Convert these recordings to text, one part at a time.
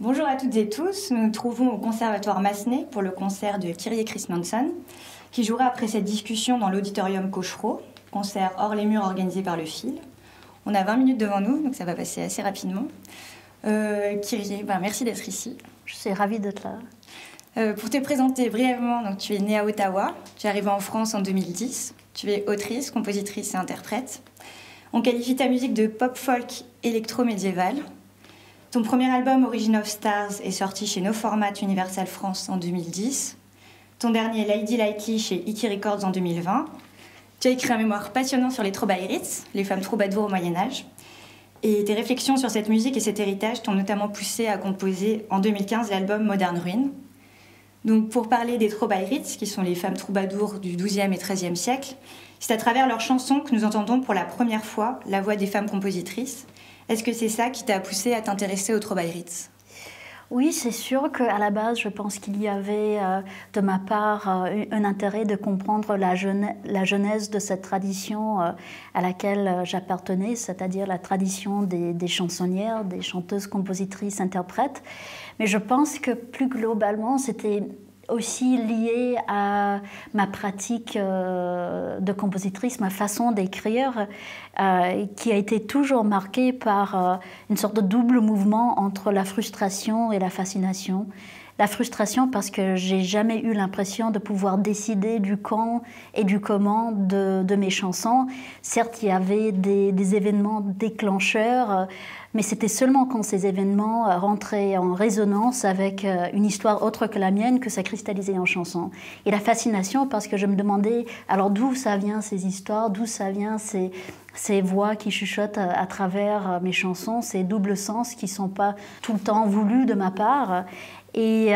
Bonjour à toutes et tous, nous nous trouvons au Conservatoire Massenet pour le concert de Kyrie Manson, qui jouera après cette discussion dans l'auditorium Cochereau, concert hors les murs organisé par le FIL. On a 20 minutes devant nous, donc ça va passer assez rapidement. Euh, Kyrie, ben, merci d'être ici. Je suis ravie d'être là. Euh, pour te présenter brièvement, donc, tu es née à Ottawa, tu es arrivée en France en 2010, tu es autrice, compositrice et interprète. On qualifie ta musique de pop folk électro-médiéval. Ton premier album Origin of Stars est sorti chez No Format Universal France en 2010. Ton dernier Lady Lightly chez Iki Records en 2020. Tu as écrit un mémoire passionnant sur les Trobaïrites, les femmes troubadours au Moyen Âge. Et tes réflexions sur cette musique et cet héritage t'ont notamment poussé à composer en 2015 l'album Modern Ruin. Donc pour parler des Trobaïrites, qui sont les femmes troubadours du XIIe et XIIIe siècle, c'est à travers leurs chansons que nous entendons pour la première fois la voix des femmes compositrices. Est-ce que c'est ça qui t'a poussé à t'intéresser aux Trobaïrites oui, c'est sûr qu'à la base, je pense qu'il y avait euh, de ma part euh, un intérêt de comprendre la, genèse de cette tradition euh, à laquelle j'appartenais, c'est-à-dire la tradition des, des, chansonnières, des chanteuses, compositrices, interprètes. Mais je pense que plus globalement, c'était aussi lié à ma pratique euh, de compositrice, ma façon d'écrire, euh, qui a été toujours marquée par euh, une sorte de double mouvement entre la frustration et la fascination. La frustration parce que j'ai jamais eu l'impression de pouvoir décider du quand et du comment de, mes chansons. Certes, il y avait des, des événements déclencheurs mais c'était seulement quand ces événements euh, rentraient en résonance avec euh, une histoire autre que la mienne que ça cristallisait en chanson. Et la fascination parce que je me demandais alors d'où ça vient ces histoires, d'où ça vient ces, ces voix qui chuchotent à, travers euh, mes chansons, ces doubles sens qui ne sont pas tout le temps voulus de ma part. Et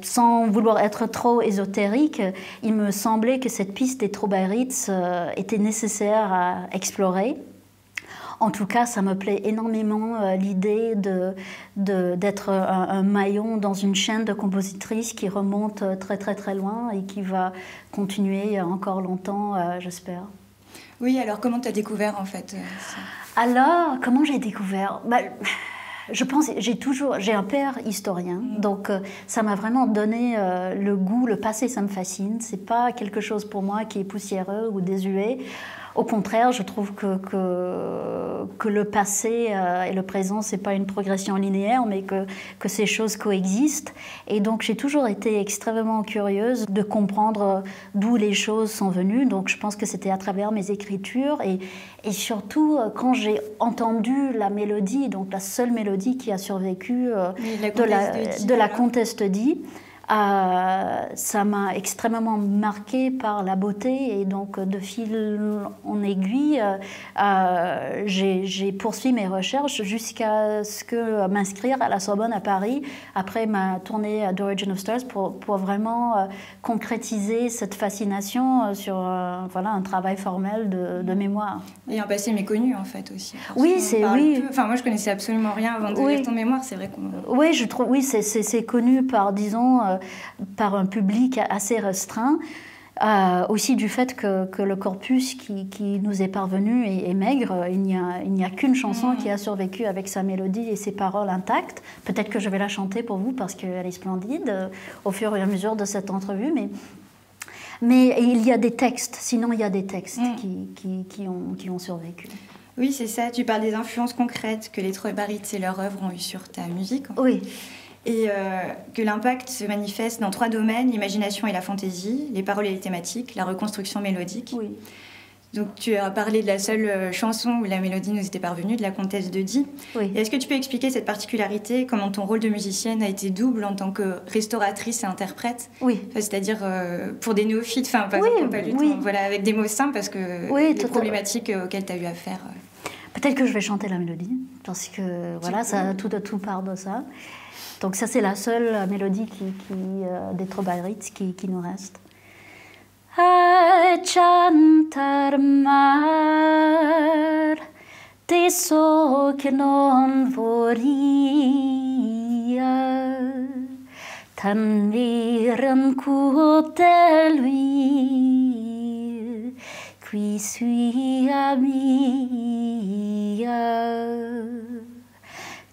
sans vouloir être trop ésotérique, il me semblait que cette piste des Troubarites était nécessaire à explorer. En tout cas, ça me plaît énormément euh, l'idée d'être un, maillon dans une chaîne de compositrices qui remonte euh, très très très loin et qui va continuer encore longtemps, euh, j'espère. Oui, alors comment tu as découvert en fait Alors, comment j'ai découvert? Bah, je pense, j'ai toujours, j'ai un père historien, mm. donc ça m'a vraiment donné le goût, le passé, ça me fascine. C'est pas quelque chose pour moi qui est poussiéreux ou désuet. Au contraire, je trouve que, que, le passé euh, et le présent, ce n'est pas une progression linéaire, mais que, que ces choses coexistent. Et donc, j'ai toujours été extrêmement curieuse de comprendre d'où les choses sont venues. Donc, je pense que c'était à travers mes écritures et, et surtout euh, quand j'ai entendu la mélodie, donc la seule mélodie qui a survécu euh, de, la, de, la comtesse dit. Euh, ça m'a extrêmement marqué par la beauté et donc de fil en aiguille, euh, euh, j'ai poursuivi mes recherches jusqu'à ce que m'inscrire à la Sorbonne à Paris après ma tournée d'Origin of Stars pour, pour vraiment concrétiser cette fascination sur voilà, un travail formel de, de, mémoire. Et un passé méconnu en fait aussi. Oui, c'est oui. Enfin moi je connaissais absolument rien avant de lire ton mémoire, c'est vrai qu'on. Oui, je trouve oui c'est connu par disons par un public assez restreint. Euh, aussi du fait que, le corpus qui, nous est parvenu est, maigre. Il n'y a, qu'une chanson qui a survécu avec sa mélodie et ses paroles intactes. Peut-être que je vais la chanter pour vous parce qu'elle est splendide euh, au fur et à mesure de cette entrevue. Mais, mais il y a des textes, sinon il y a des textes mm. qui, ont, qui ont survécu. Oui, c'est ça. Tu parles des influences concrètes que les Troybarites et leur œuvre ont eues sur ta musique. Oui et euh, que l'impact se manifeste dans trois domaines, l'imagination et la fantaisie, les paroles et les thématiques, la reconstruction mélodique. Oui. Donc tu as parlé de la seule euh, chanson où la mélodie nous était parvenue, de la comtesse de Die. Oui. Est-ce que tu peux expliquer cette particularité, comment ton rôle de musicienne a été double en tant que restauratrice et interprète? Oui. C'est-à-dire euh, pour des néophytes, enfin pas, pas du tout, voilà, avec des mots simples parce que oui, les problématiques auxquelles tu as eu affaire. Peut-être que je vais chanter la mélodie, parce que voilà, ça, tout, tout part de ça. Donc ça, c'est la seule mélodie qui, euh, des Trobairites qui, qui nous reste.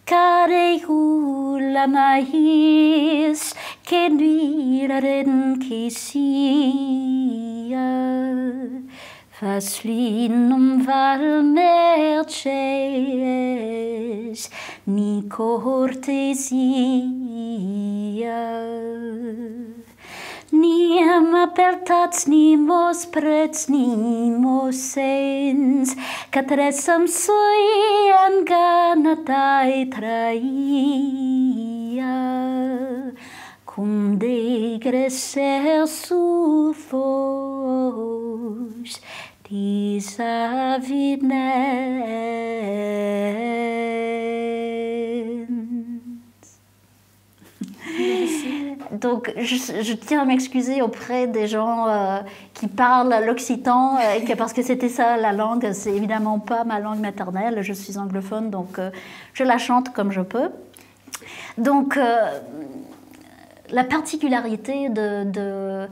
Carehula mais que nuiraren kisia Faslinum val merces mi cortesia. Niema peltats, nimos prets, nimos sens, kad resam soian ganatai traia, cum degresser sufos, tis avinens. Donc, je, tiens à m'excuser auprès des gens euh, qui parlent l'occitan, euh, parce que c'était ça la langue. C'est évidemment pas ma langue maternelle. Je suis anglophone, donc euh, je la chante comme je peux. Donc, la particularité de,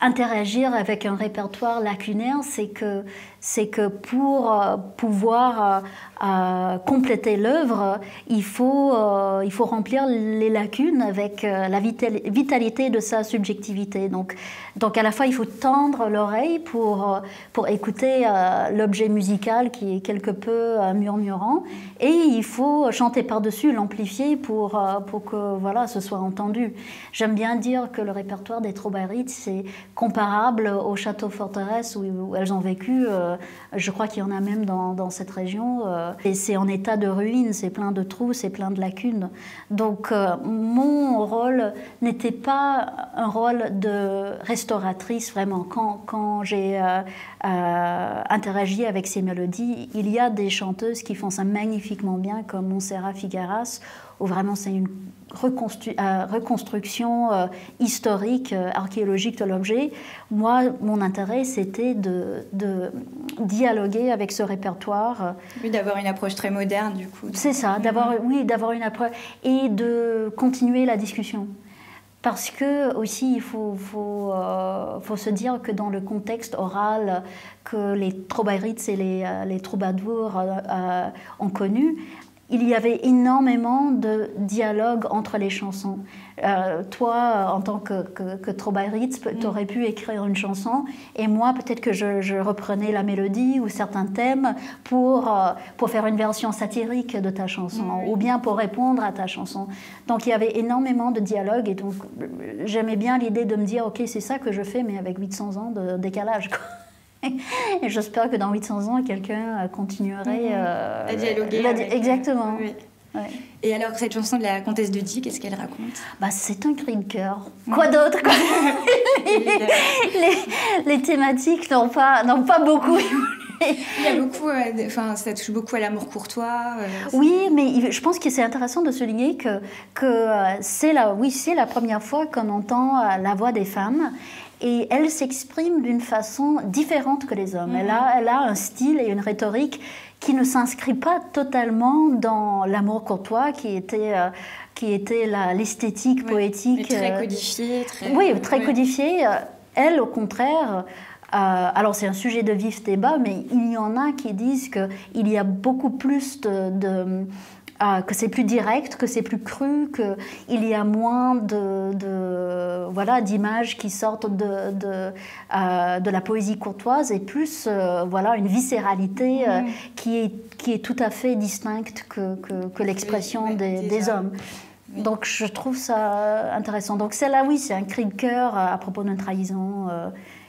interagir avec un répertoire lacunaire, c'est que c'est que pour euh, pouvoir euh, euh, compléter l'œuvre, il, faut il faut remplir les lacunes avec la vitalité de sa subjectivité. Donc, donc à la fois, il faut tendre l'oreille pour, pour écouter l'objet musical qui est quelque peu murmurant, et il faut chanter par-dessus, l'amplifier pour, pour que voilà, ce soit entendu. J'aime bien dire que le répertoire des Troubarites, c'est comparable au château forteresse où, où elles ont vécu je crois qu'il y en a même dans, cette région. Euh, et c'est en état de ruine, c'est plein de trous, c'est plein de lacunes. Donc euh, mon rôle n'était pas un rôle de restauratrice vraiment. Quand, quand j'ai interagi avec ces mélodies, il y a des chanteuses qui font ça magnifiquement bien, comme Montserrat Figueras, où vraiment c'est une euh, reconstruction euh, historique, euh, archéologique de l'objet. Moi, mon intérêt, c'était de, dialoguer avec ce répertoire. Oui, d'avoir une approche très moderne, du coup. C'est ça, d'avoir, oui, d'avoir une approche et de continuer la discussion. Parce que aussi, il faut, faut, faut, se dire que dans le contexte oral que les Troubarites et les, les troubadours ont connu, il y avait énormément de dialogue entre les chansons. Euh, toi, en tant que, que, que mm. tu aurais pu écrire une chanson, et moi, peut-être que je, reprenais la mélodie ou certains thèmes pour, euh, pour faire une version satirique de ta chanson, mm, ou bien pour répondre à ta chanson. Donc il y avait énormément de dialogue, et donc j'aimais bien l'idée de me dire, ok, c'est ça que je fais, mais avec 800 ans de décalage. Et j'espère que dans 800 ans, quelqu'un continuerait mhm. euh, à dialoguer. exactement. Et alors, cette chanson de la comtesse de Die, qu'est-ce qu'elle raconte? Bah, C'est un cri de cœur. Quoi d'autre les, les, thématiques n'ont pas, pas beaucoup Il y a beaucoup, euh, enfin, ça touche beaucoup à l'amour courtois. Euh, oui, mais je pense que c'est intéressant de souligner que, que c'est la, oui, c'est la première fois qu'on entend la voix des femmes et elle s'exprime d'une façon différente que les hommes. Elle, a, mhm. elle a un style et une rhétorique qui ne s'inscrit pas totalement dans l'amour courtois qui était, euh, qui était l'esthétique poétique. très euh, codifié. Très, oui, très codifié. Elle, au contraire, euh, alors c'est un sujet de vif débat, mais il y en a qui disent qu'il y a beaucoup plus de que c'est plus direct, que c'est plus cru, qu'il y a moins de, voilà d'images qui sortent de, de, euh, de, la poésie courtoise et plus euh, voilà une viscéralité euh, qui, est, qui est tout à fait distincte que, que, l'expression des, hommes. Donc je trouve ça intéressant. Donc celle-là, oui, c'est un cri de cœur à propos d'une trahison.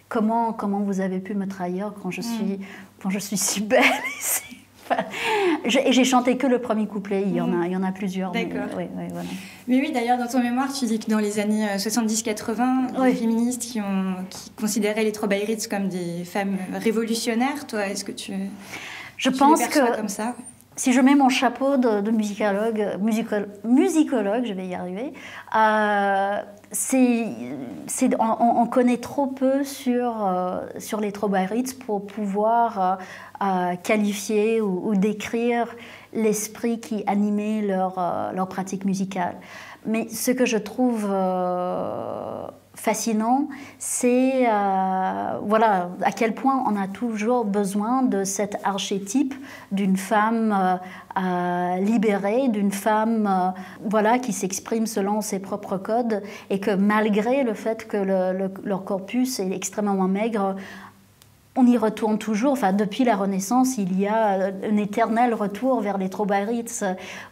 comment, comment vous avez pu me trahir quand je mm. suis, quand je suis si belle et j'ai chanté que le premier couplet, il y en a, mhm. il y en a plusieurs. D'accord. Mais, mais, oui, d'ailleurs, dans ton mémoire, tu dis que dans les années 70-80, euh, les féministes qui, ont, qui considéraient les Trobaïrites comme des femmes révolutionnaires, toi, est-ce que tu. Je pense que. comme ça? Si je mets mon chapeau de, musicologue, musicologue, je vais y arriver, euh, c'est, on, connaît trop peu sur, euh, sur les Trobairites pour pouvoir euh, qualifier ou, décrire l'esprit qui animait leur, leur pratique musicale. Mais ce que je trouve fascinant, c'est euh, voilà à quel point on a toujours besoin de cet archétype d'une femme euh, libérée, d'une femme voilà qui s'exprime selon ses propres codes et que malgré le fait que leur corpus est extrêmement maigre, on y retourne toujours. Enfin, depuis la Renaissance, il y a un éternel retour vers les Trobarites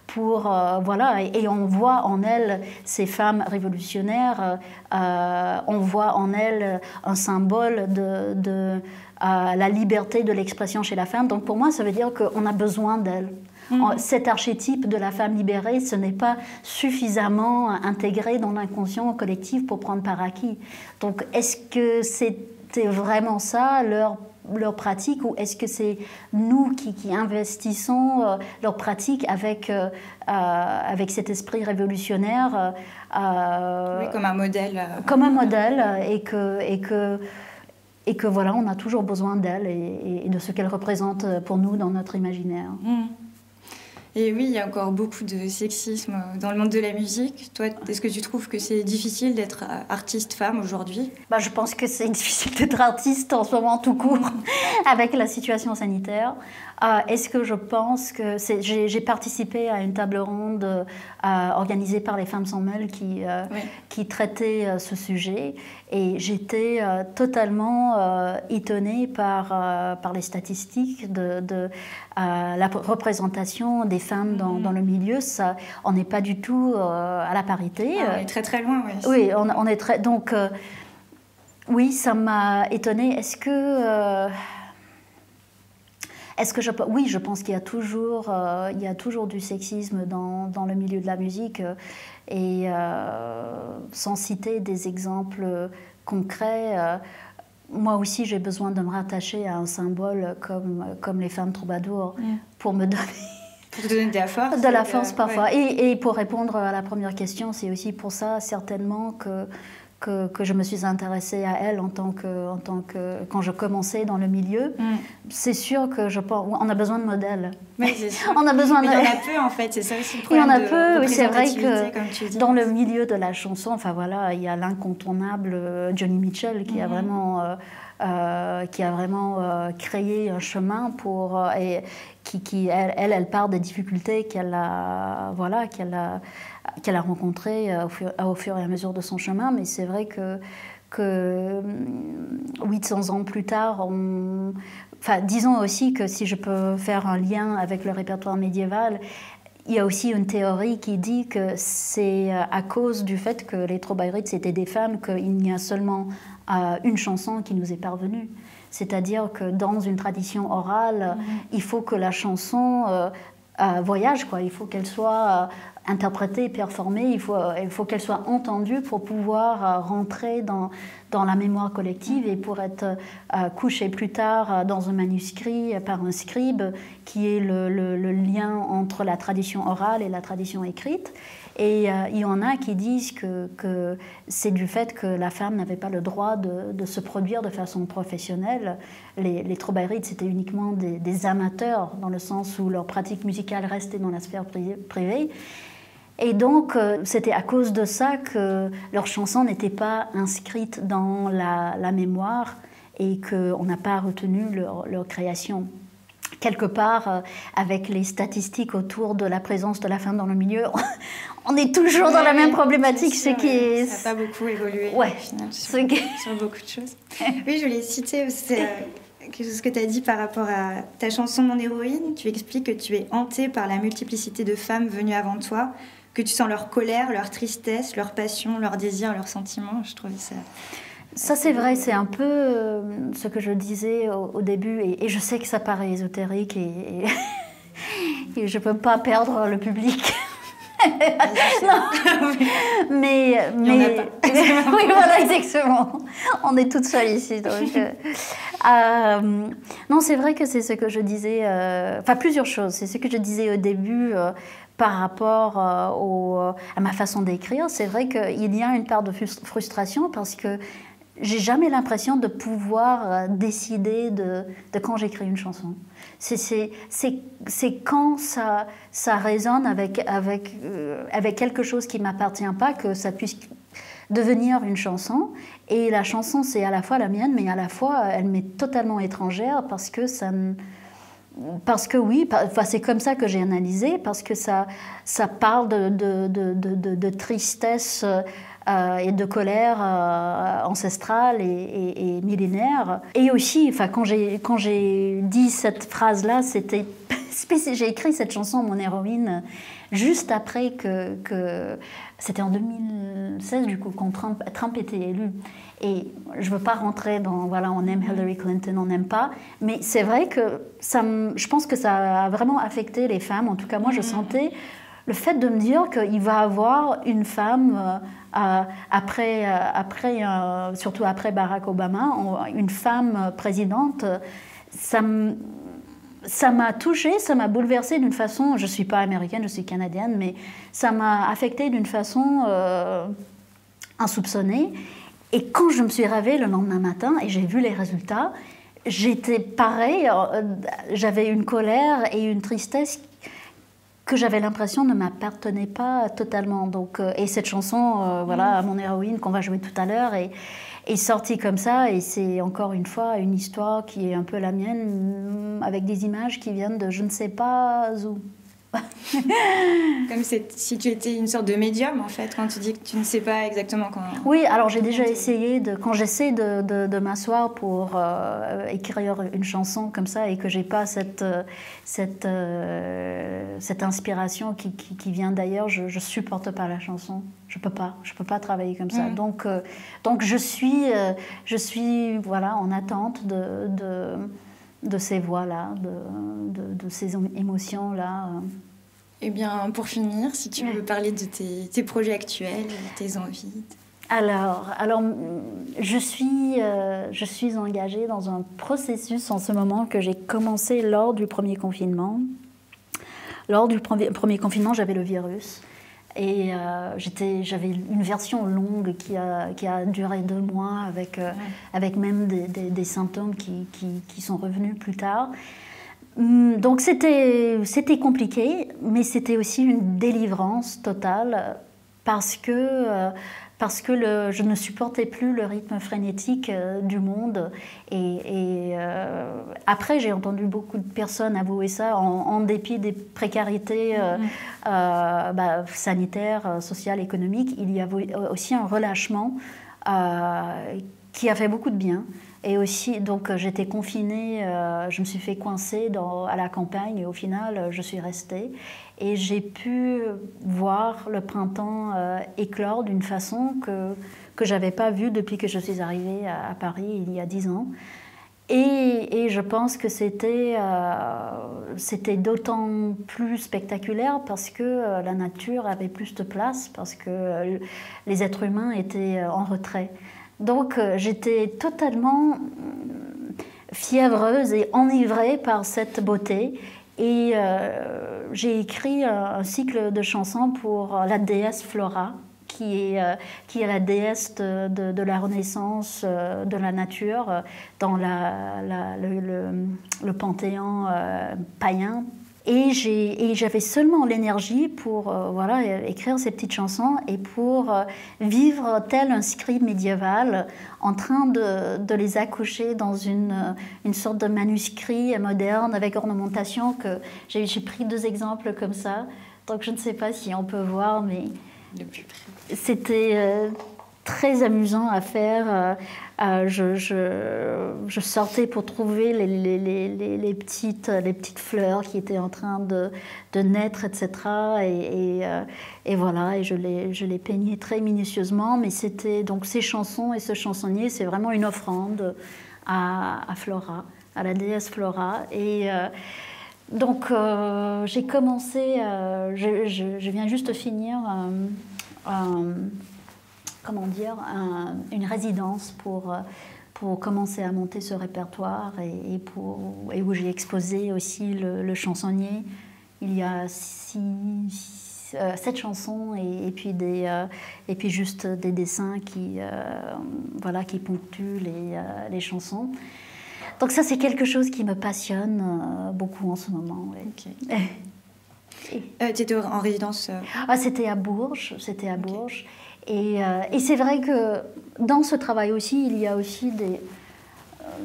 pour euh, voilà, et, on voit en elles ces femmes révolutionnaires. Euh, on voit en elles un symbole de, euh, la liberté de l'expression chez la femme. Donc pour moi, ça veut dire qu'on a besoin d'elles. Mm. Cet archétype de la femme libérée, ce n'est pas suffisamment intégré dans l'inconscient collectif pour prendre par acquis. Donc, est-ce que c'est c'est vraiment ça leur, leur pratique ou est-ce que c'est nous qui, qui investissons euh, leur pratique avec, euh, euh, avec cet esprit révolutionnaire Oui, comme un modèle. Comme un modèle et que, et que, et que voilà, on a toujours besoin d'elle et, de ce qu'elle représente pour nous dans notre imaginaire. Mmh. Et oui, il y a encore beaucoup de sexisme dans le monde de la musique. Toi, est-ce que tu trouves que c'est difficile d'être artiste femme aujourd'hui? Bah, Je pense que c'est difficile d'être artiste en ce moment tout court, avec la situation sanitaire. Euh, est-ce que je pense que j'ai participé à une table ronde euh, organisée par les femmes sans mêle qui, euh, qui traitait ce sujet et j'étais totalement étonnée par, par les statistiques de, de la représentation des femmes dans, mm. dans, le milieu. Ça, on n'est pas du tout à la parité. Ah, on est très très loin, oui. Oui, on, on est très. Donc, oui, ça m'a étonnée. Est-ce que est-ce que je oui, je pense qu'il y a toujours, euh, il y a toujours du sexisme dans, dans, le milieu de la musique euh, et euh, sans citer des exemples concrets. moi aussi, j'ai besoin de me rattacher à un symbole comme, comme les femmes troubadours pour me donner pour donner de la force. De la force parfois. Et, et, pour répondre à la première question, c'est aussi pour ça certainement que que, je me suis intéressée à elle en tant que, en tant que quand je commençais dans le milieu. Mm. C'est sûr que je on a besoin de modèles. on a besoin de. Il y en a peu en fait, c'est ça aussi le problème. Il y en a peu, oui, c'est vrai que dans le milieu de la chanson, enfin voilà, il y a l'incontournable euh, Johnny Mitchell qui a mm. vraiment. Euh, euh, qui a vraiment créé un chemin pour et qui, qui elle, elle, elle part des difficultés qu'elle a voilà qu'elle a qu'elle a rencontré euh, au fur, et à mesure de son chemin. Mais c'est vrai que, que 800 ans plus tard, enfin, disons aussi que si je peux faire un lien avec le répertoire médiéval, il y a aussi une théorie qui dit que c'est euh, à cause du fait que les Trobairites c'était des femmes qu'il n'y a seulement euh, une chanson qui nous est parvenue. C'est-à-dire que dans une tradition orale, mm-hmm. il faut que la chanson voyage, quoi. Il faut qu'elle soit interprétée, performée, il faut, il faut qu'elle soit entendue pour pouvoir euh, rentrer dans, la mémoire collective et pour être euh, couchée plus tard euh, dans un manuscrit par un scribe qui est le, lien entre la tradition orale et la tradition écrite. Et il y en a qui disent que, c'est du fait que la femme n'avait pas le droit de, se produire de façon professionnelle. Les, les c'était uniquement des, amateurs, dans le sens où leur pratique musicale restait dans la sphère privée. Et donc, euh, c'était à cause de ça que leurs chansons n'étaient pas inscrites dans la, mémoire et qu'on n'a pas retenu leur, création. Quelque part, euh, avec les statistiques autour de la présence de la femme dans le milieu, on est toujours dans la même problématique. ce qui est... Ça n'a pas beaucoup évolué ouais, final, sur, beaucoup de choses. oui, je voulais citer aussi, euh, quelque chose que tu as dit par rapport à ta chanson Mon héroïne. Tu expliques que tu es hantée par la multiplicité de femmes venues avant toi que tu sens leur colère, leur tristesse, leur passion, leur désir, leurs sentiments. Je trouvais ça. Ça, c'est vrai, c'est un peu euh, ce que je disais au, début, et, je sais que ça paraît ésotérique, et, et, je ne peux pas perdre le public. non. mais, mais... oui, voilà, exactement. On est toutes seules ici. Donc, euh, euh, non, c'est vrai que c'est ce que je disais, enfin plusieurs choses. C'est ce que je disais au début par rapport euh, à ma façon d'écrire, c'est vrai qu'il y a une part de frustration parce que j'ai jamais l'impression de pouvoir euh, décider de, quand j'écris une chanson. C'est quand ça, résonne avec, avec, euh, quelque chose qui ne m'appartient pas que ça puisse devenir une chanson. Et la chanson, c'est à la fois la mienne, mais à la fois, elle m'est totalement étrangère parce que ça parce que oui, enfin, c'est comme ça que j'ai analysé, parce que ça, ça parle de, de, de, de tristesse euh, et de colère euh, ancestrale et, millénaire. Et aussi, enfin, quand j'ai quand j'ai dit cette phrase-là, c'était j'ai écrit cette chanson Mon héroïne juste après que, que c'était en 2016 du coup quand Trump, Trump était élu. Et je ne veux pas rentrer dans, voilà, on aime Hillary Clinton, on n'aime pas. Mais c'est vrai que ça, je pense que ça a vraiment affecté les femmes. En tout cas, moi, je mm-hmm. sentais le fait de me dire qu'il va avoir une femme, euh, après, euh, après euh, surtout après Barack Obama, une femme présidente, ça ça m'a touchée, ça m'a bouleversée d'une façon, je ne suis pas américaine, je suis canadienne, mais ça m'a affectée d'une façon insoupçonnée. Et quand je me suis réveillée le lendemain matin et j'ai vu les résultats, j'étais pareil, euh, j'avais une colère et une tristesse que j'avais l'impression ne m'appartenait pas totalement. Donc, euh, et cette chanson, euh, voilà, mm. mon héroïne qu'on va jouer tout à l'heure, est, est sortie comme ça. Et c'est encore une fois une histoire qui est un peu la mienne, avec des images qui viennent de je ne sais pas où. Comme si tu étais une sorte de médium, en fait, quand tu dis que tu ne sais pas exactement quand. Oui, alors j'ai déjà essayé, de, quand j'essaie de, de, m'asseoir pour euh, écrire une chanson comme ça et que j'ai pas cette, euh, cette, euh, cette inspiration qui, qui, vient d'ailleurs, je, je supporte pas la chanson. Je peux pas, je peux pas travailler comme ça. Mm. Donc, donc je suis, je suis voilà, en attente de, de de ces voix-là, de, de, ces émotions-là. Eh bien, pour finir, si tu veux parler de tes, projets actuels, tes envies. Alors, alors je, suis, euh, je suis engagée dans un processus en ce moment que j'ai commencé lors du premier confinement. Lors du premier confinement, j'avais le virus. Et euh, j'avais une version longue qui a, qui a duré deux mois avec, euh, avec même des, des, symptômes qui, qui, qui, sont revenus plus tard. Hum, donc c'était compliqué, mais c'était aussi une délivrance totale parce que euh, parce que le, je ne supportais plus le rythme frénétique euh, du monde. Et, euh, après, j'ai entendu beaucoup de personnes avouer ça, en, dépit des précarités euh, mm-hmm. bah, sanitaires, sociales, économiques, il y avait aussi un relâchement qui a fait beaucoup de bien. Et aussi, donc j'étais confinée, je me suis fait coincer à la campagne et au final, je suis restée. Et j'ai pu voir le printemps euh, éclore d'une façon que, que je n'avais pas vue depuis que je suis arrivée à, Paris il y a dix ans. Et, je pense que c'était euh, d'autant plus spectaculaire parce que euh, la nature avait plus de place, parce que les êtres humains étaient en retrait. Donc j'étais totalement fiévreuse et enivrée par cette beauté. Et euh, j'ai écrit un, cycle de chansons pour la déesse Flora, qui est, euh, la déesse de, la Renaissance, euh, de la nature, dans le, panthéon païen et j'avais seulement l'énergie pour euh, voilà, écrire ces petites chansons et pour euh, vivre tel un scribe médiéval en train de, de les accoucher dans une, euh, une, sorte de manuscrit moderne avec ornementation. que J'ai pris deux exemples comme ça. Donc je ne sais pas si on peut voir, mais c'était très amusant à faire. Euh, je, sortais pour trouver les, petites, les petites fleurs qui étaient en train de, naître, etc. Et, et, euh, et, voilà, et je les, je les peignais très minutieusement. Mais c'était donc ces chansons et ce chansonnier, c'est vraiment une offrande à, à, Flora, à la déesse Flora. Et euh, donc j'ai commencé, je, je, viens juste finir comment dire, une résidence pour, euh, pour commencer à monter ce répertoire et, pour, et où j'ai exposé aussi le, chansonnier. Il y a six, euh, sept chansons et, puis des, euh, et puis juste des dessins qui, voilà, qui ponctuent les, les chansons. Donc ça, c'est quelque chose qui me passionne beaucoup en ce moment. tu étais en résidence ah, C'était à Bourges, c'était à Bourges. Et, euh, et c'est vrai que dans ce travail aussi, il y a aussi des,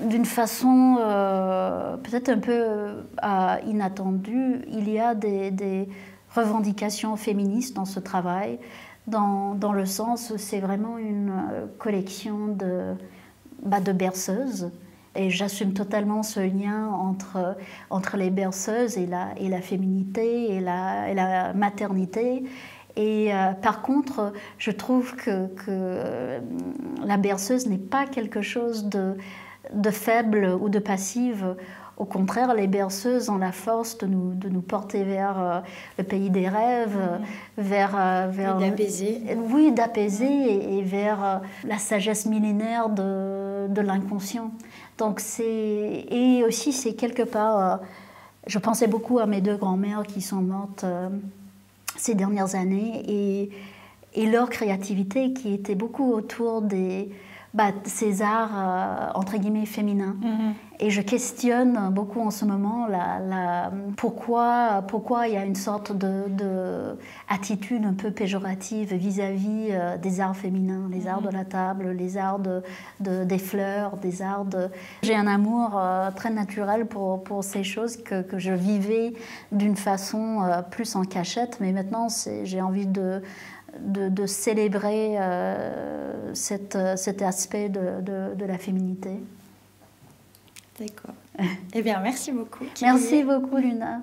d'une façon euh, peut-être un peu euh, inattendue, il y a des, revendications féministes dans ce travail, dans, dans le sens où c'est vraiment une collection de, bah, de berceuses. Et j'assume totalement ce lien entre, entre les berceuses et la, et la féminité et la, et la maternité. Et euh, par contre, je trouve que, que la berceuse n'est pas quelque chose de, de faible ou de passive. Au contraire, les berceuses ont la force de nous, de nous porter vers euh, le pays des rêves, Mhm. vers... euh, vers d'apaiser. Oui, d'apaiser et, et vers euh, la sagesse millénaire de, de l'inconscient. Donc c'est... Et aussi, c'est quelque part... euh, je pensais beaucoup à mes deux grands-mères qui sont mortes euh, ces dernières années et, leur créativité qui était beaucoup autour des... Bah, ces arts, euh, entre guillemets, féminins. Mhm. Et je questionne beaucoup en ce moment la, la- pourquoi, pourquoi il y a une sorte de, de attitude un peu péjorative vis-à-vis euh, des arts féminins, les arts de la table, les arts de, de- des fleurs, des arts de... J'ai un amour euh, très naturel pour, pour ces choses que, que je vivais d'une façon plus en cachette, mais maintenant j'ai envie de, de, de célébrer euh, cette- cet aspect de- de- de la féminité. D'accord. eh bien, merci beaucoup. Merci beaucoup, Luna.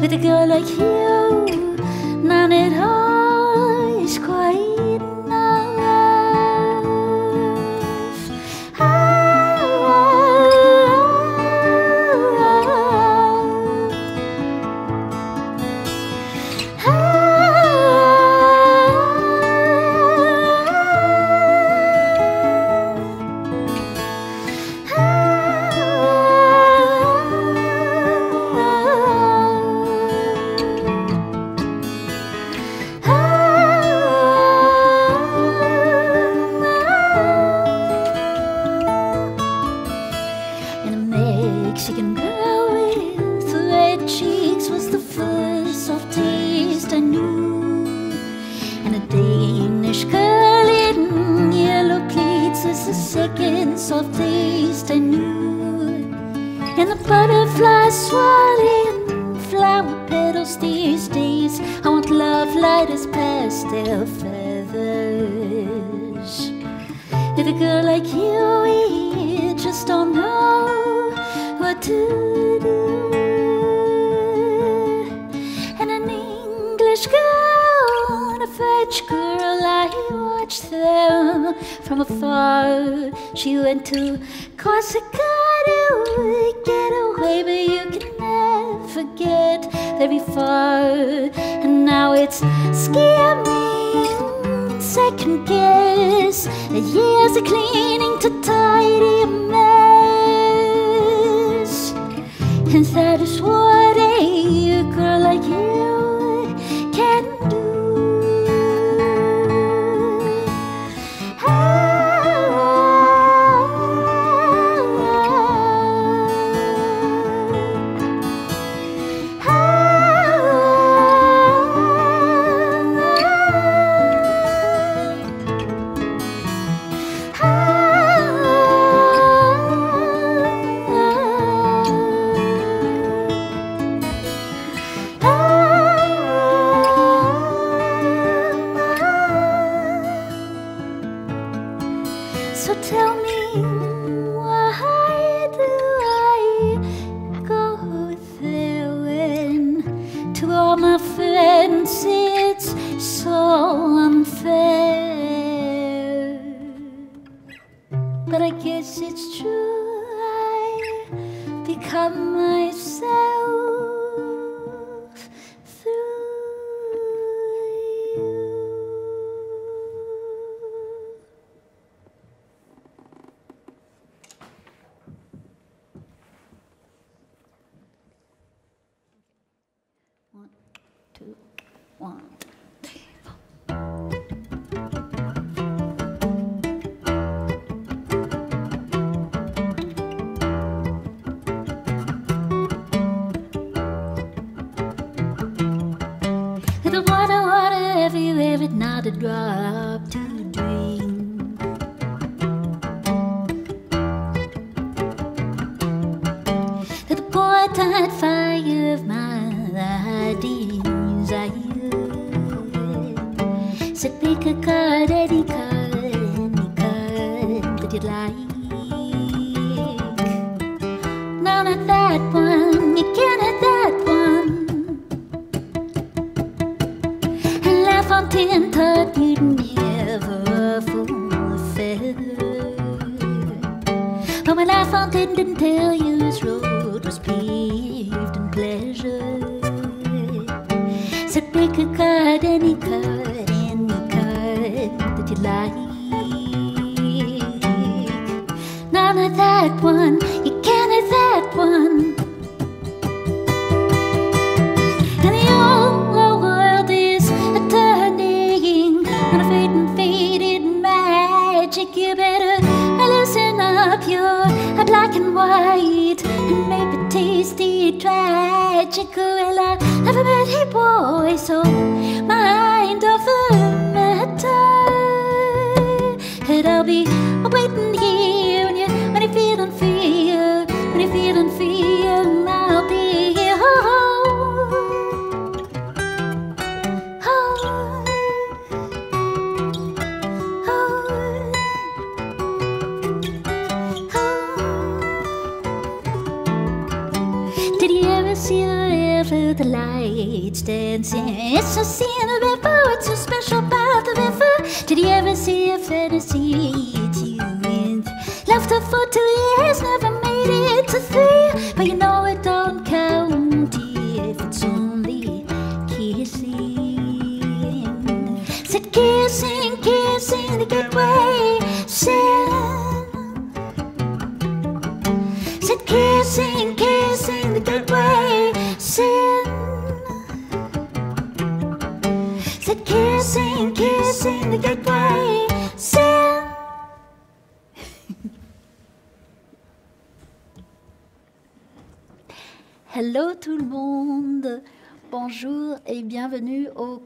with a girl like you, none at all is quite. chick who I love, a bad boy, so my Isso sim.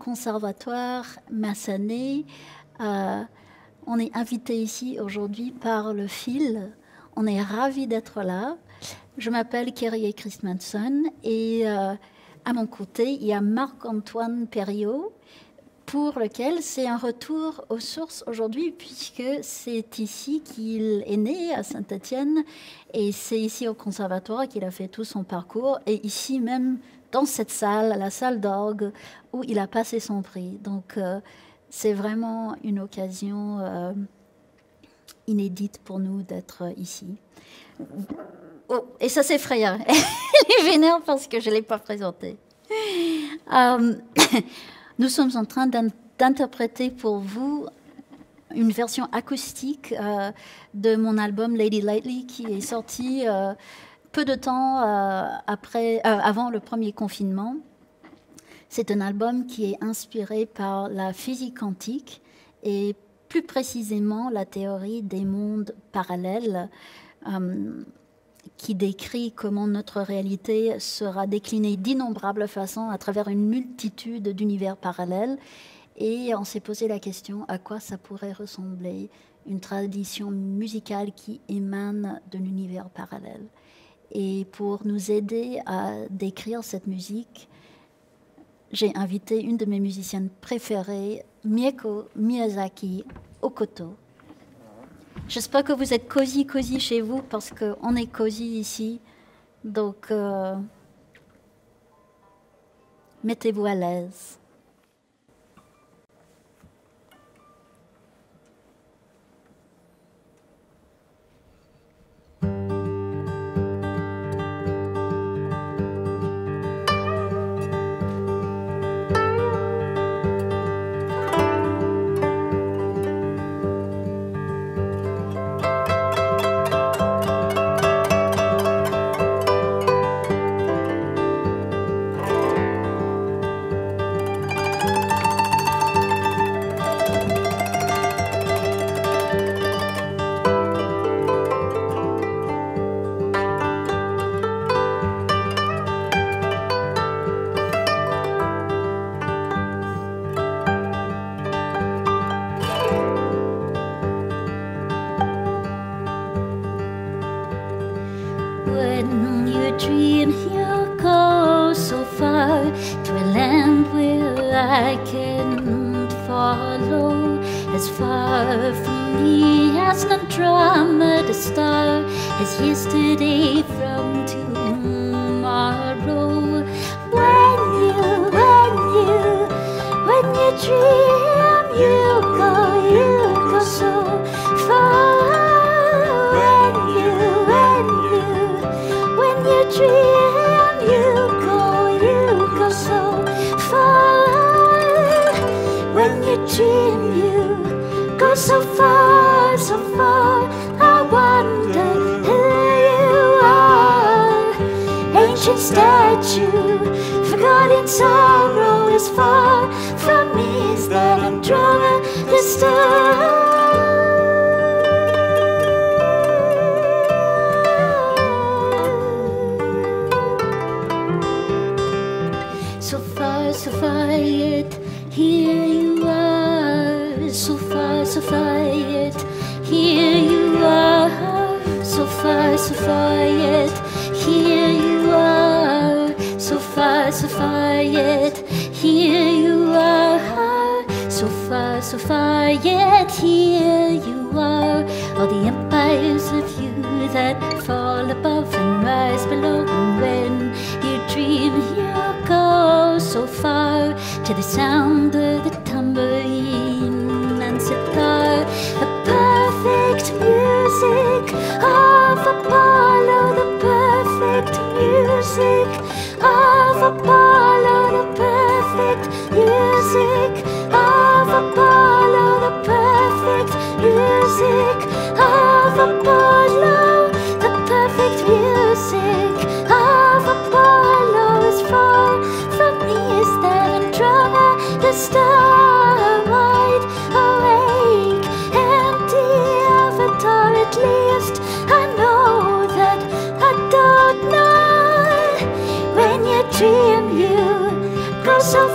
Conservatoire Massanet. Euh, on est invité ici aujourd'hui par le fil. On est ravis d'être là. Je m'appelle Kerry Christmanson et euh, à mon côté, il y a Marc-Antoine Perriot pour lequel c'est un retour aux sources aujourd'hui, puisque c'est ici qu'il est né, à Saint-Étienne, et c'est ici au conservatoire qu'il a fait tout son parcours, et ici même dans cette salle, la salle d'orgue, où il a passé son prix. Donc euh, c'est vraiment une occasion euh, inédite pour nous d'être ici. Oh, et ça c'est frayant. Elle est vénère parce que je ne l'ai pas présenté. Euh, nous sommes en train d'interpréter pour vous une version acoustique euh, de mon album Lady Lightly qui est sorti euh, peu de temps euh, après, avant le premier confinement. C'est un album qui est inspiré par la physique quantique et plus précisément la théorie des mondes parallèles qui décrit comment notre réalité sera déclinée d'innombrables façons à travers une multitude d'univers parallèles. Et on s'est posé la question à quoi ça pourrait ressembler une tradition musicale qui émane d'un univers parallèle. Et pour nous aider à décrire cette musique, j'ai invité une de mes musiciennes préférées, Mieko Miyazaki Okoto. J'espère que vous êtes cosy, cosy chez vous, parce qu'on est cosy ici. Donc, euh, Mettez-vous à l'aise. as yesterday from tomorrow. When you, when you, when you dream, you go, you go so far. When you, when you, when you dream, you go, you go so far. When you dream, you go so far, so far. golden statue. Forgotten sorrow is far from me. Is that I'm drawn the stars?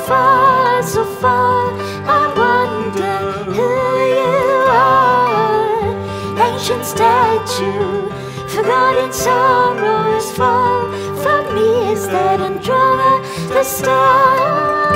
far, so far, I wonder who you are. Ancient statue, forgotten sorrows fall. For me, is that Andromeda, the star?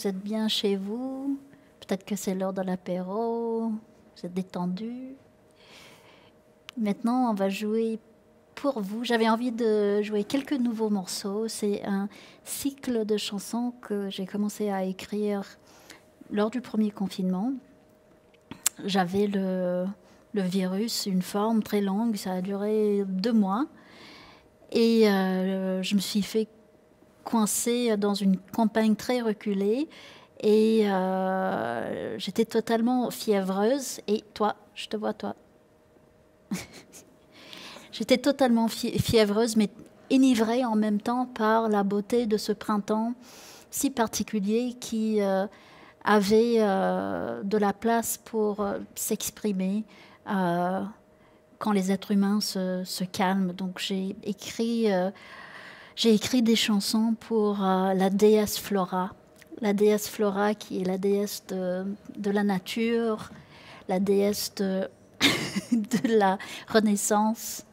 Vous êtes bien chez vous. Peut-être que c'est l'heure de l'apéro. Vous êtes détendu. Maintenant, on va jouer pour vous. J'avais envie de jouer quelques nouveaux morceaux. C'est un cycle de chansons que j'ai commencé à écrire lors du premier confinement. J'avais le, virus, une forme très longue. Ça a duré deux mois. Et euh, je me suis fait coincée dans une campagne très reculée et euh, j'étais totalement fiévreuse. Et toi, je te vois, toi. j'étais totalement fi- fiévreuse, mais enivrée en même temps par la beauté de ce printemps si particulier qui euh, avait euh, de la place pour s'exprimer. quand les êtres humains se, calment. Donc j'ai écrit j'ai écrit des chansons pour euh, la déesse Flora. La déesse Flora qui est la déesse de, la nature, la déesse de, de la Renaissance.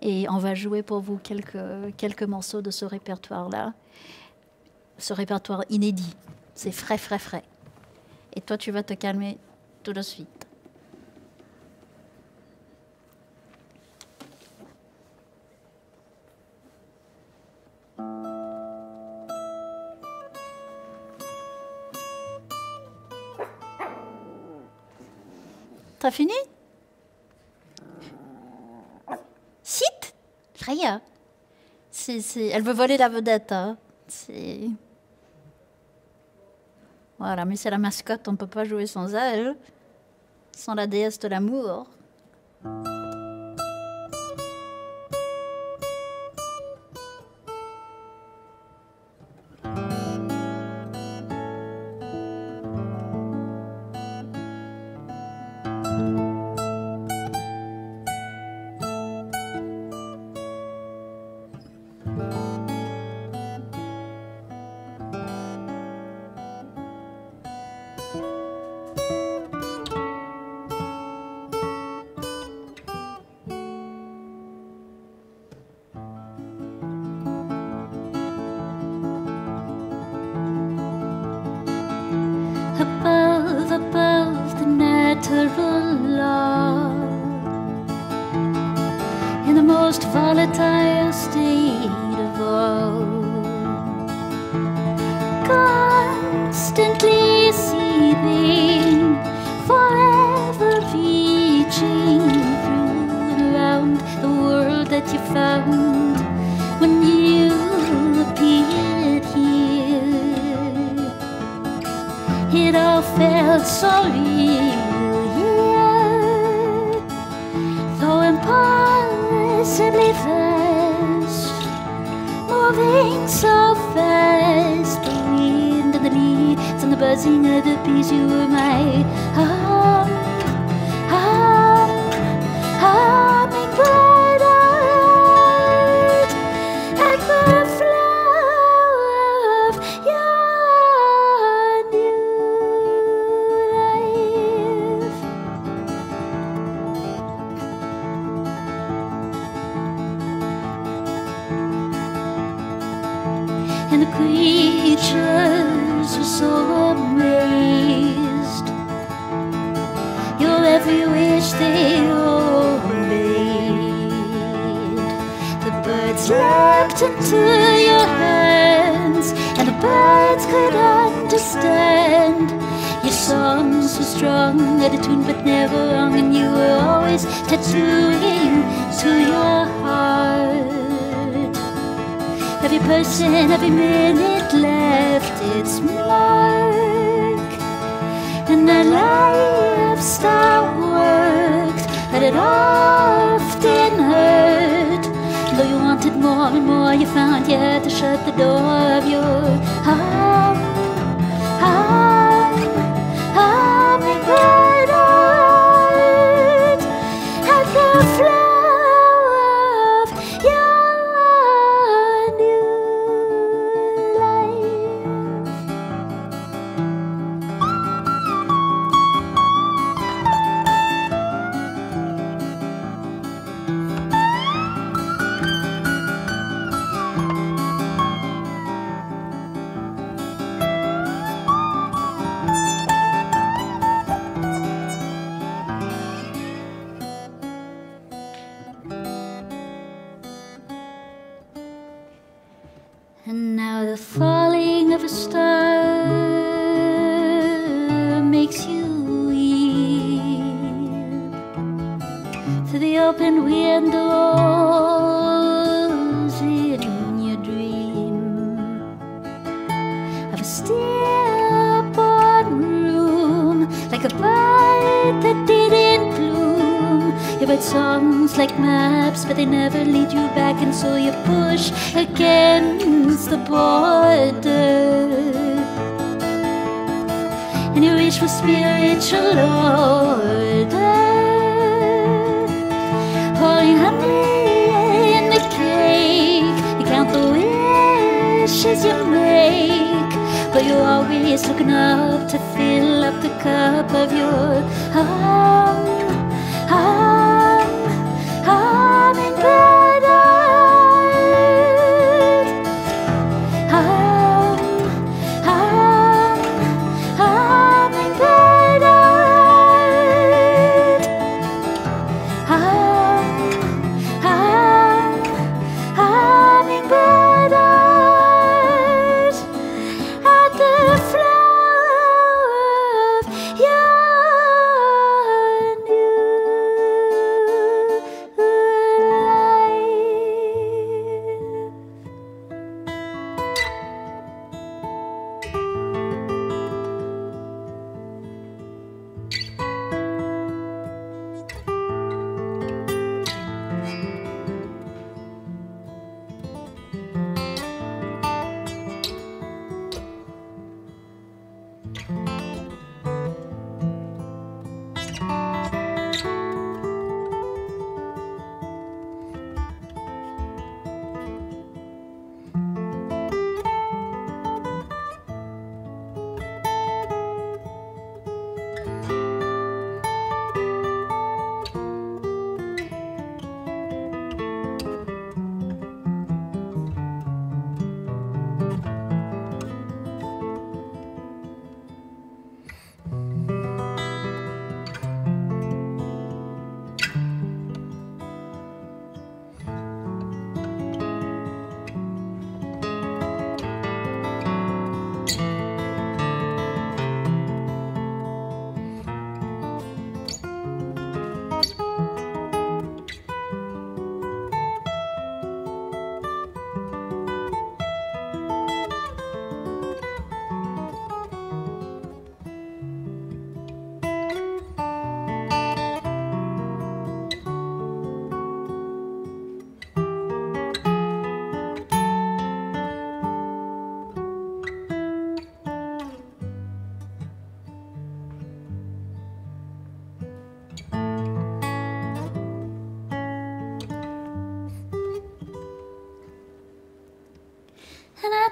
Et on va jouer pour vous quelques, quelques morceaux de ce répertoire-là. Ce répertoire inédit. C'est frais, frais, frais. Et toi, tu vas te calmer tout de suite. T'as fini? Site Freya. C'est, c'est- Elle veut voler la vedette. hein. Voilà, mais c'est la mascotte, on peut pas jouer sans elle. Sans la déesse de l'amour. strong tune, but never wrong and you were always tattooing to your heart. Every person every minute left its mark and that life's that worked but it often hurt. Though you wanted more and more you found you had to shut the door of your heart, heart. Oh,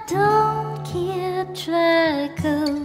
don't keep track of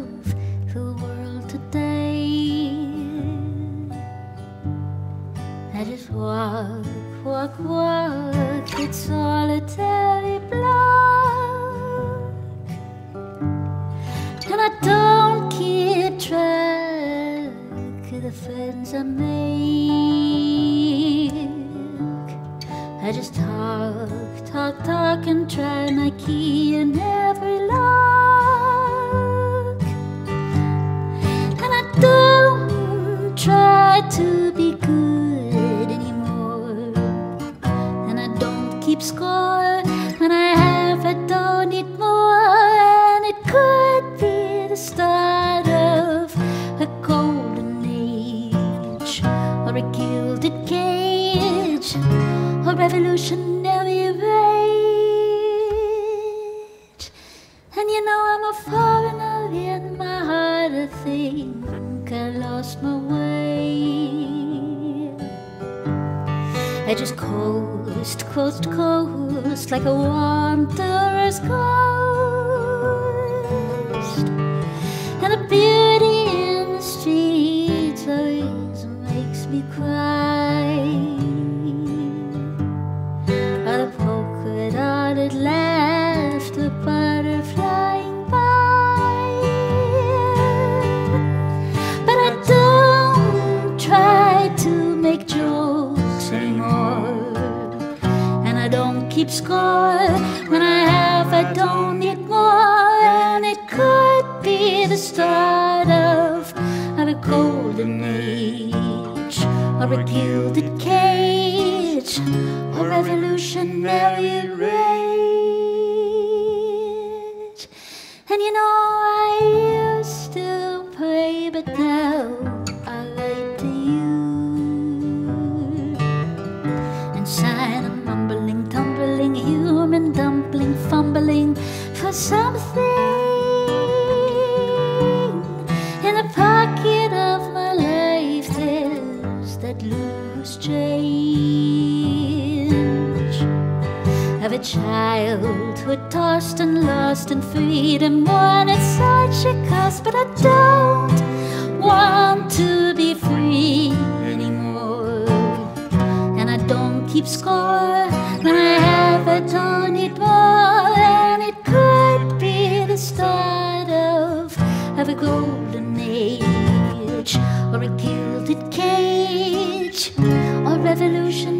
And you know, I used to pray, but now I write to you and sign a mumbling, tumbling, human dumpling, fumbling for something. In the pocket of my life, there's that loose change of a childhood tossed and lost and freedom won at such a cost. But I don't want to be free anymore. And I don't keep score. When I have, I don't need more. And it could be the start of, of a golden age or a gilded cage or revolutionary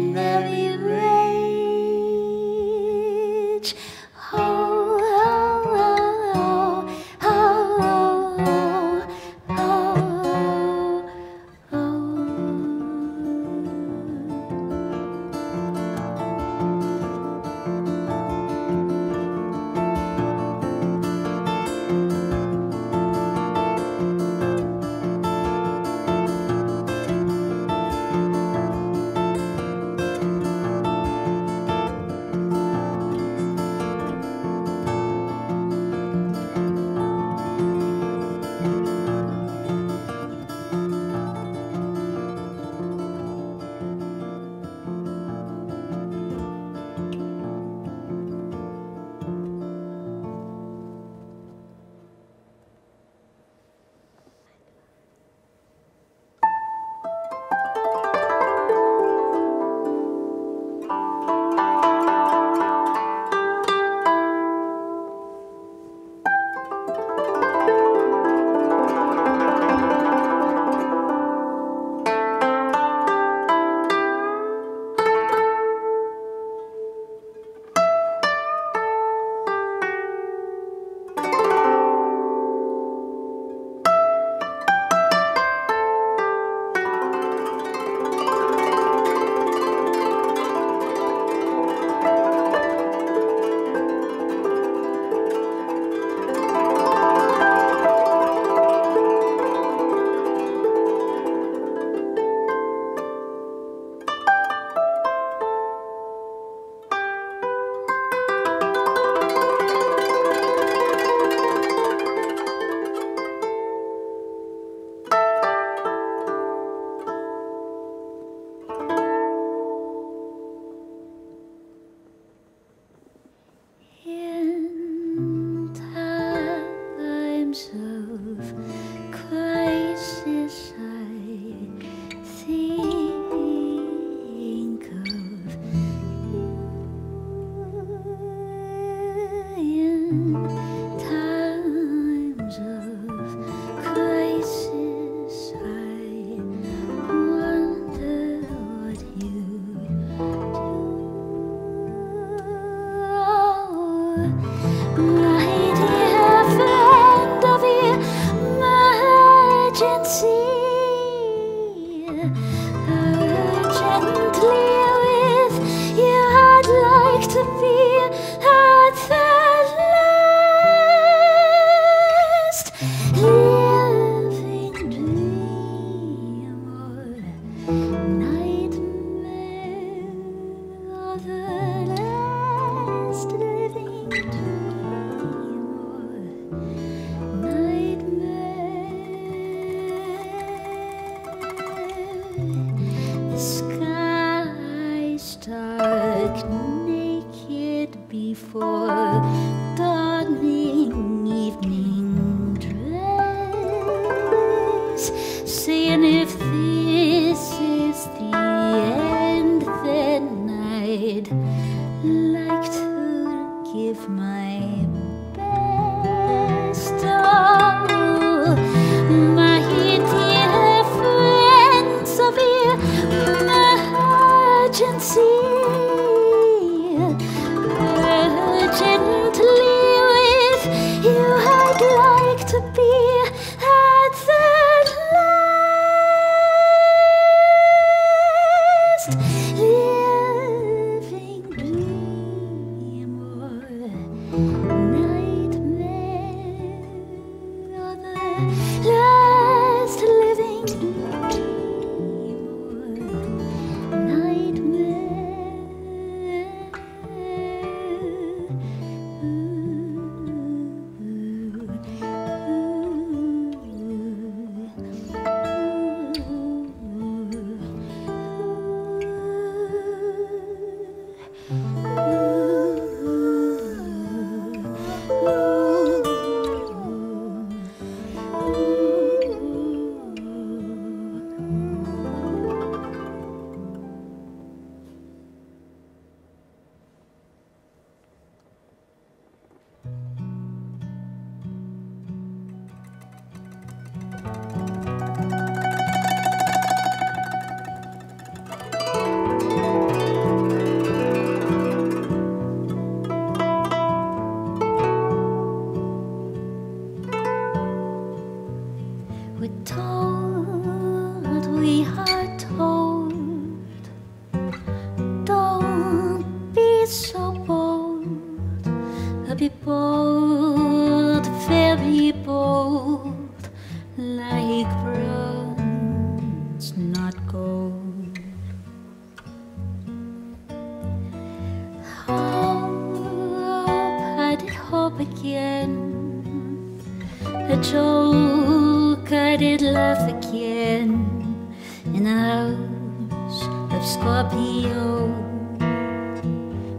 i did laugh again in the house of Scorpio.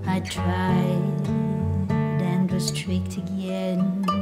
I tried and was tricked again.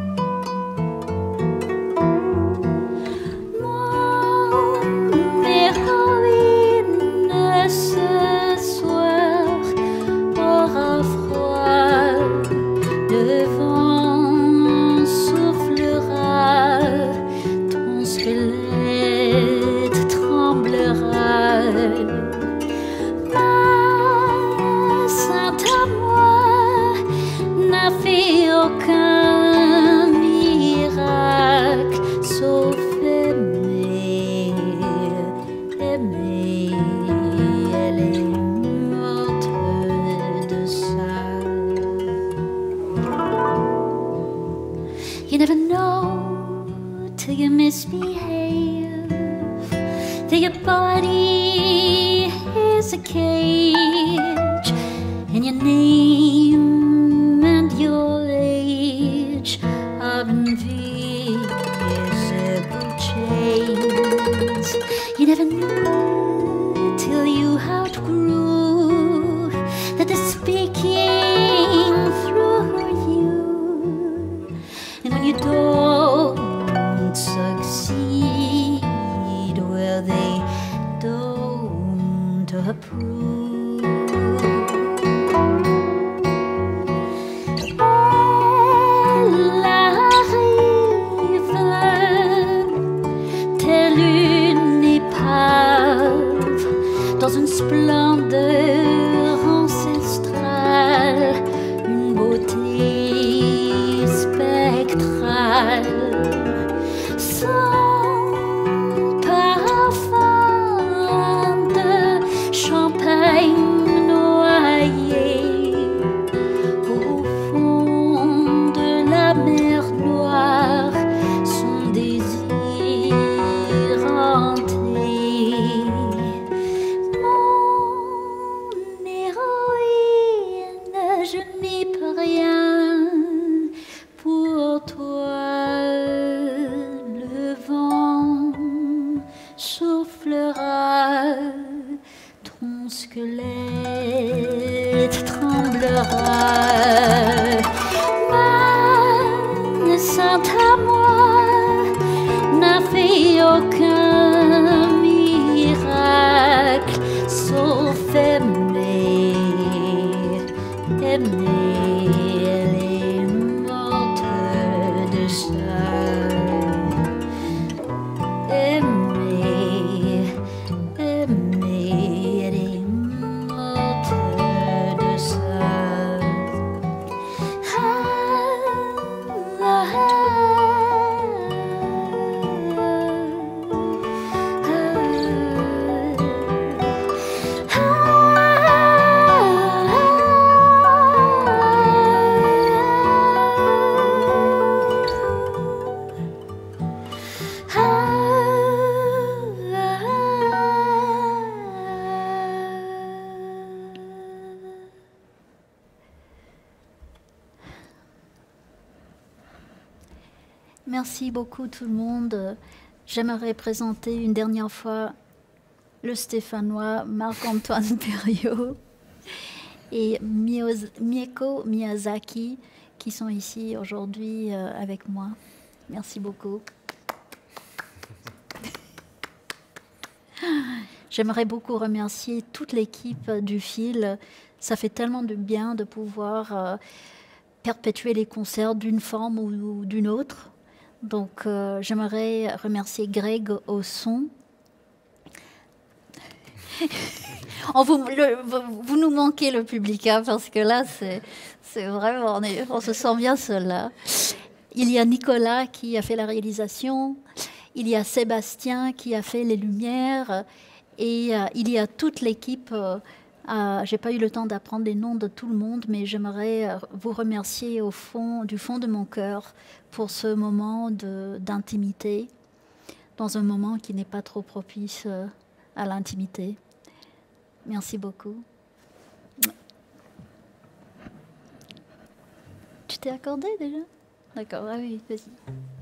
Tout le monde. J'aimerais présenter une dernière fois le Stéphanois Marc-Antoine Perriot et Mieko Miyazaki qui sont ici aujourd'hui euh, avec moi. Merci beaucoup. J'aimerais beaucoup remercier toute l'équipe du fil. Ça fait tellement de bien de pouvoir euh, perpétuer les concerts d'une forme ou d'une autre. Donc, euh, j'aimerais remercier Greg au son. Oh, vous, vous, nous manquez le public, hein, parce que là, c'est vraiment, on, se sent bien seul là. Il y a Nicolas qui a fait la réalisation, il y a Sébastien qui a fait les lumières, et euh, il y a toute l'équipe. Euh, euh, J'ai pas eu le temps d'apprendre les noms de tout le monde, mais j'aimerais vous remercier au fond, du fond de mon cœur pour ce moment d'intimité, dans un moment qui n'est pas trop propice euh, à l'intimité. Merci beaucoup. Tu t'es accordé déjà? D'accord, ah oui, vas-y.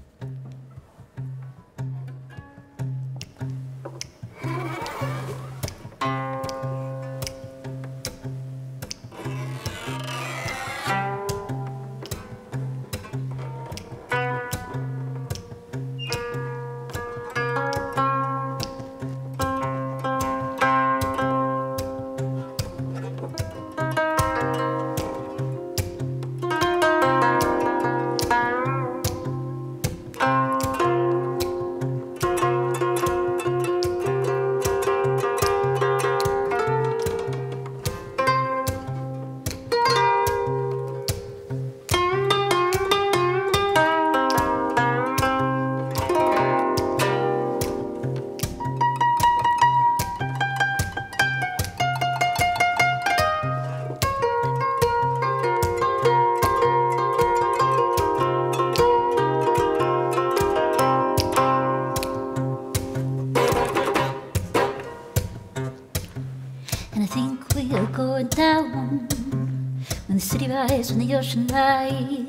When the ocean lies,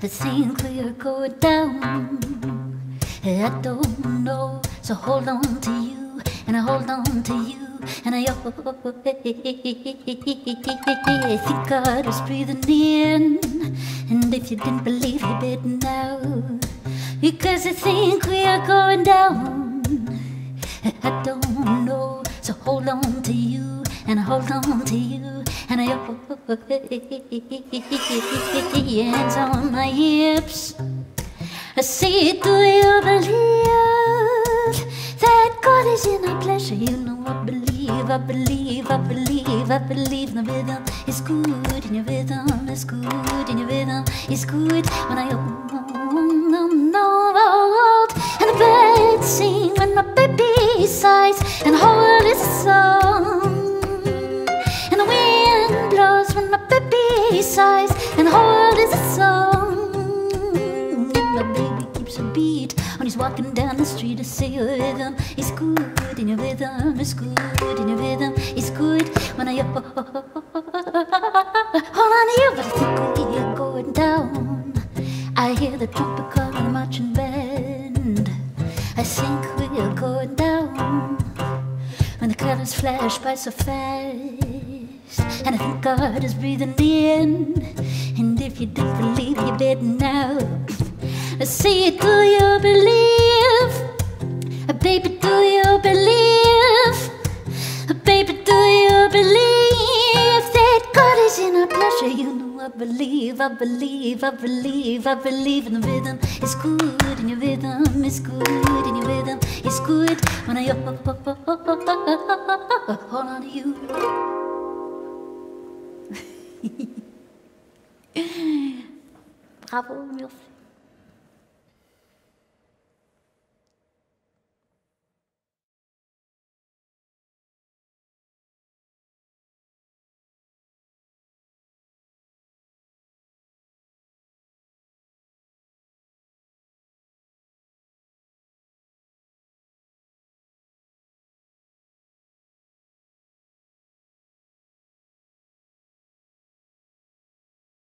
the things clear go down. I don't know, so hold on to you, and I hold on to you, and I think God was breathing in. And if you didn't believe, you better now, because I think we are going down. I don't know, so hold on to you, and I hold on to you and I hands on my hips. I say, do you believe that God is in our pleasure? You know, I believe, I believe, I believe, I believe the rhythm is good, and your rhythm is good, and your rhythm is good. When I own, own, world and the birds sing, when my baby sighs, and the whole is a song. bee sighs and the whole world is a song. My baby keeps a beat when he's walking down the street. I say your rhythm is good in your rhythm is good in your rhythm is good. When I hold on to you, but I think I hear going down. I hear the trumpet call on the marching band. I think we are going down when the colors flash by so fast. And I think God is breathing in. And if you don't believe, you better now. I say, do you believe? Baby, do you believe? Baby, do you believe that God is in our pleasure? You know, I believe, I believe, I believe, I believe in the rhythm. It's good and your rhythm, is good and your rhythm, is good when I hold on to you. Bravo, meu filho.